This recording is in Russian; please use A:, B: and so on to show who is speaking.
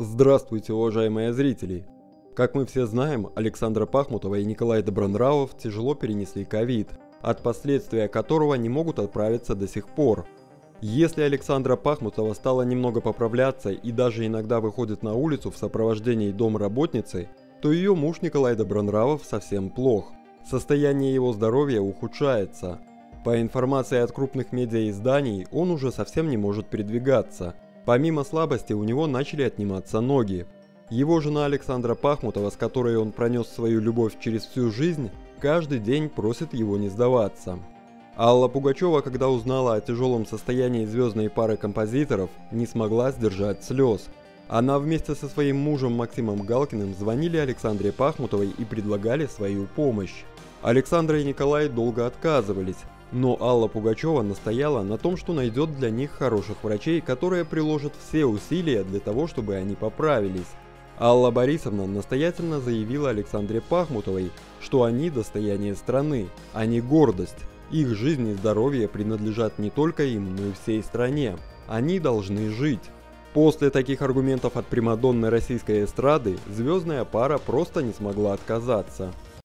A: Здравствуйте, уважаемые зрители! Как мы все знаем, Александра Пахмутова и Николай Добронравов тяжело перенесли ковид, от последствия которого не могут отправиться до сих пор. Если Александра Пахмутова стала немного поправляться и даже иногда выходит на улицу в сопровождении домработницы, то ее муж Николай Добронравов совсем плох. Состояние его здоровья ухудшается. По информации от крупных медиаизданий, он уже совсем не может передвигаться – Помимо слабости у него начали отниматься ноги. Его жена Александра Пахмутова, с которой он пронес свою любовь через всю жизнь, каждый день просит его не сдаваться. Алла Пугачева, когда узнала о тяжелом состоянии звездной пары композиторов, не смогла сдержать слез. Она вместе со своим мужем Максимом Галкиным звонили Александре Пахмутовой и предлагали свою помощь. Александра и Николай долго отказывались, но Алла Пугачева настояла на том, что найдет для них хороших врачей, которые приложат все усилия для того, чтобы они поправились. Алла Борисовна настоятельно заявила Александре Пахмутовой, что они достояние страны, а не гордость. Их жизнь и здоровье принадлежат не только им, но и всей стране. Они должны жить. После таких аргументов от примадонны российской эстрады, звездная пара просто не смогла отказаться.